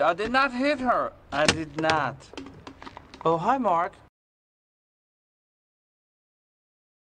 I did not hit her. I did not. Oh, hi, Mark.